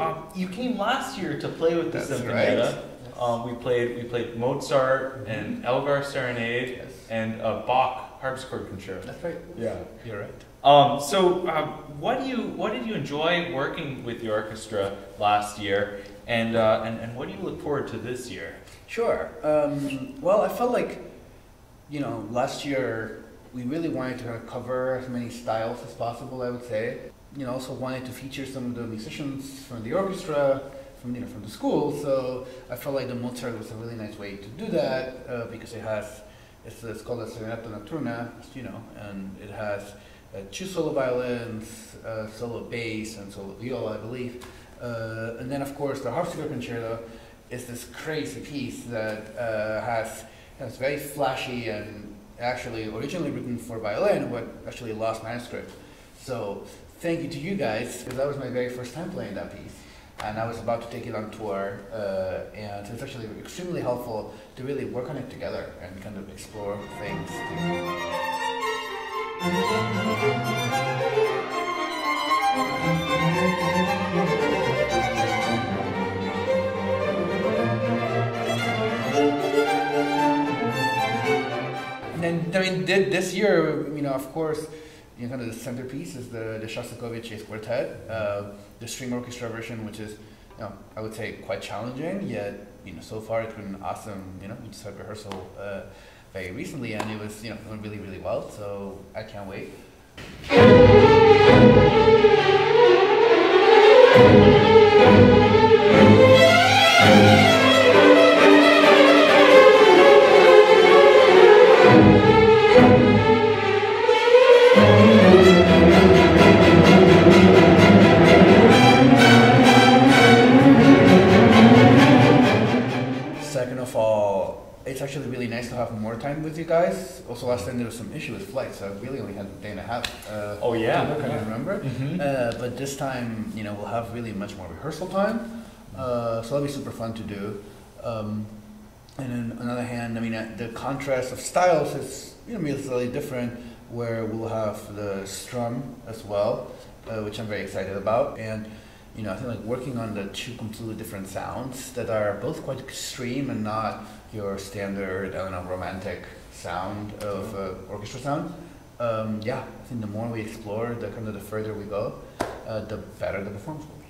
um, you came last year to play with the That's Sinfonietta. right. Um, we played we played Mozart and Elgar Serenade Yes. and uh, Bach harpsichord concerto. That's right. Yeah. You're right. Um, so, um, what do you what did you enjoy working with the orchestra last year, and uh, and and what do you look forward to this year? Sure. Um, well, I felt like, you know, last year we really wanted to cover as many styles as possible. I would say. You know, also wanted to feature some of the musicians from the orchestra, from you know from the school. So I felt like the Mozart was a really nice way to do that uh, because it has it's, it's called a Serenata Nocturna, you know, and it has uh, two solo violins, uh, solo bass, and solo viola, I believe. Uh, and then, of course, the harpsichord concerto is this crazy piece that uh, has has very flashy and actually originally written for violin, but actually lost manuscript. So thank you to you guys because that was my very first time playing that piece. And I was about to take it on tour, uh, and it's actually extremely helpful to really work on it together and kind of explore things. And then, I mean, this year, you know, of course, you know, kind of the centerpiece is the, the Shostakovich Quartet, uh, the string orchestra version, which is, you know, I would say quite challenging, yet, you know, so far it's been awesome. You know, we just had rehearsal uh, very recently and it was, you know, going really, really well, so I can't wait. Second of all, it's actually really nice to have more time with you guys. Also, last time there was some issue with flights, so I really only had a day and a half. Uh, Oh, yeah. I work on it, Yeah. remember? Mm-hmm. Uh, but this time, you know, we'll have really much more rehearsal time, uh, so that'll be super fun to do. Um, and then on the other hand, I mean, uh, the contrast of styles is you know slightly different, where we'll have the strum as well, uh, which I'm very excited about, and you know, I think like working on the two completely different sounds that are both quite extreme and not your standard, I don't know, romantic sound of uh, orchestra sound. Um, yeah, I think the more we explore, the kind of the further we go, uh, the better the performance will be.